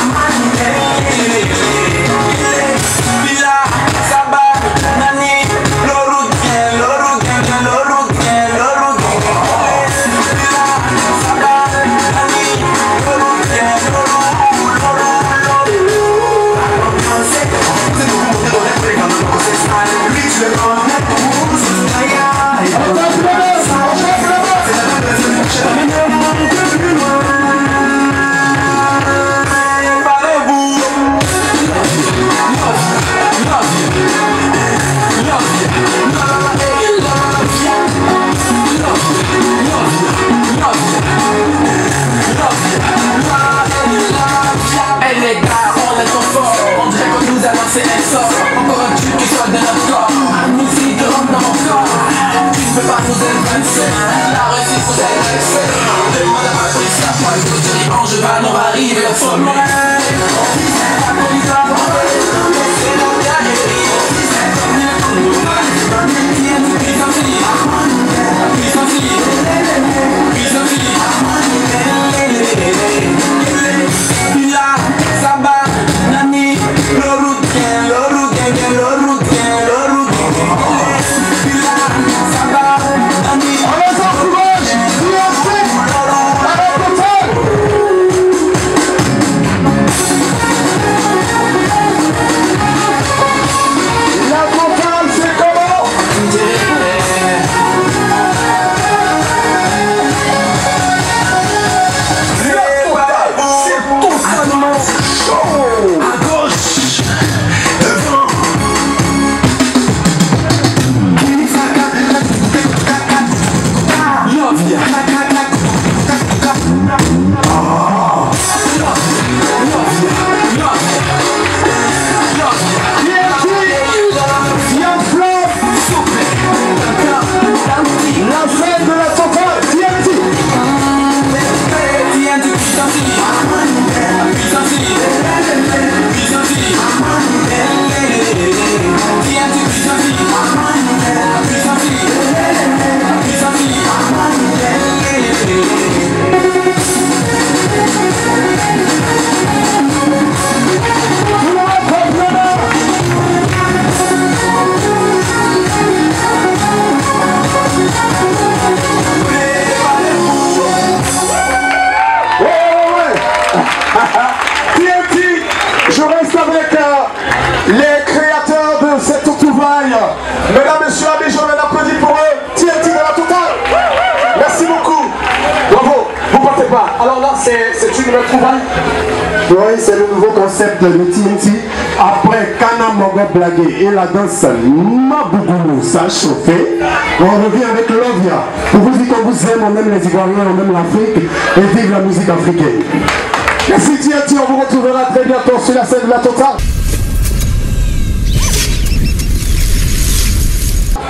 I'm nous un sort Encore un truc qui sort de notre corps. La musique rentre dans mon corps. Tu ne peux pas nous évincer La réussite vous intéresser Demande à Patrice la pointe Je te dis Angevin, on va arriver au sommet Alors là, c'est une trouvaille. Oui, c'est le nouveau concept de TNT. Après Kana Mogo Blagué et la danse Mabougoulou, ça a chauffé. On revient avec Lovia. Pour vous dire qu'on vous aime, on aime les Ivoiriens, on aime l'Afrique et vive la musique africaine. Merci TNT, on vous retrouvera très bientôt sur la scène de la totale.